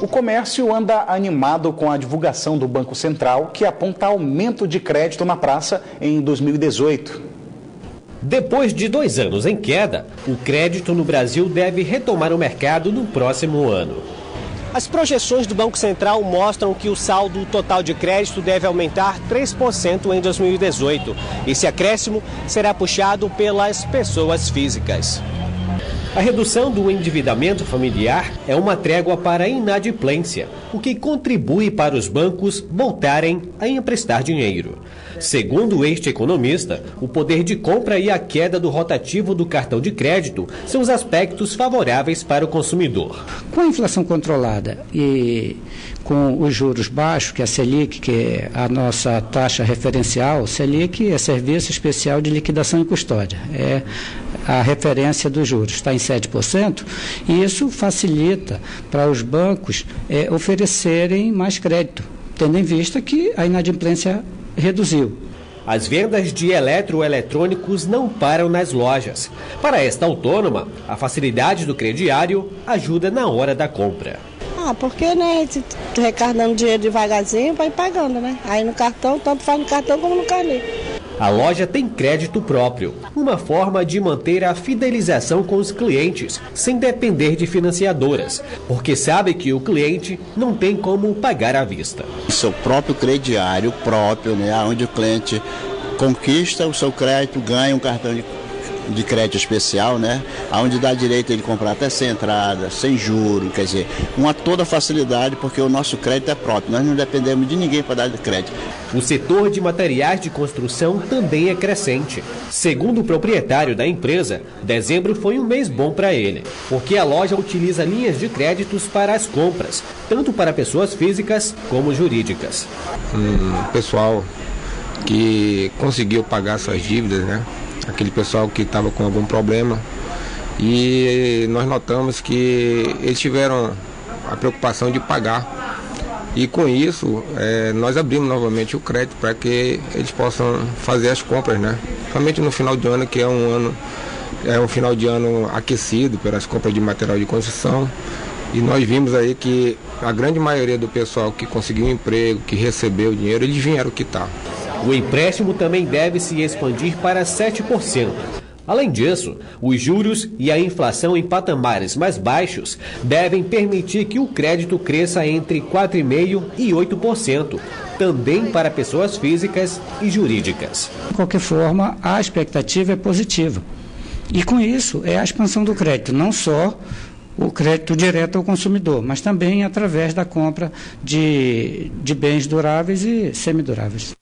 O comércio anda animado com a divulgação do Banco Central, que aponta aumento de crédito na praça em 2018. Depois de dois anos em queda, o crédito no Brasil deve retomar o mercado no próximo ano. As projeções do Banco Central mostram que o saldo total de crédito deve aumentar 3% em 2018. Esse acréscimo será puxado pelas pessoas físicas. A redução do endividamento familiar é uma trégua para a inadimplência, o que contribui para os bancos voltarem a emprestar dinheiro. Segundo este economista, o poder de compra e a queda do rotativo do cartão de crédito são os aspectos favoráveis para o consumidor. Com a inflação controlada e com os juros baixos, que é a Selic, que é a nossa taxa referencial, Selic é Serviço Especial de Liquidação e Custódia, é a referência dos juros, está em 7%, e isso facilita para os bancos é, oferecerem mais crédito, tendo em vista que a inadimplência reduziu. As vendas de eletroeletrônicos não param nas lojas. Para esta autônoma, a facilidade do crediário ajuda na hora da compra. Ah, porque, né, recarregando dinheiro devagarzinho, vai pagando, né? Aí no cartão, tanto faz no cartão como no carnê. A loja tem crédito próprio, uma forma de manter a fidelização com os clientes, sem depender de financiadoras, porque sabe que o cliente não tem como pagar à vista. Seu próprio crediário próprio, né, onde o cliente conquista o seu crédito, ganha um cartão de de crédito especial, né? Onde dá direito ele comprar até sem entrada, sem juro, quer dizer, uma toda facilidade, porque o nosso crédito é próprio, nós não dependemos de ninguém para dar crédito. O setor de materiais de construção também é crescente. Segundo o proprietário da empresa, dezembro foi um mês bom para ele, porque a loja utiliza linhas de créditos para as compras, tanto para pessoas físicas como jurídicas. Um pessoal que conseguiu pagar suas dívidas, né? Aquele pessoal que estava com algum problema. E nós notamos que eles tiveram a preocupação de pagar. E com isso, é, nós abrimos novamente o crédito para que eles possam fazer as compras, né? Somente no final de ano, que é um ano, é um final de ano aquecido pelas compras de material de construção. E nós vimos aí que a grande maioria do pessoal que conseguiu emprego, que recebeu dinheiro, eles vieram quitar. O empréstimo também deve se expandir para 7%. Além disso, os juros e a inflação em patamares mais baixos devem permitir que o crédito cresça entre 4,5% e 8%, também para pessoas físicas e jurídicas. De qualquer forma, a expectativa é positiva. E com isso é a expansão do crédito, não só o crédito direto ao consumidor, mas também através da compra de, de bens duráveis e semiduráveis.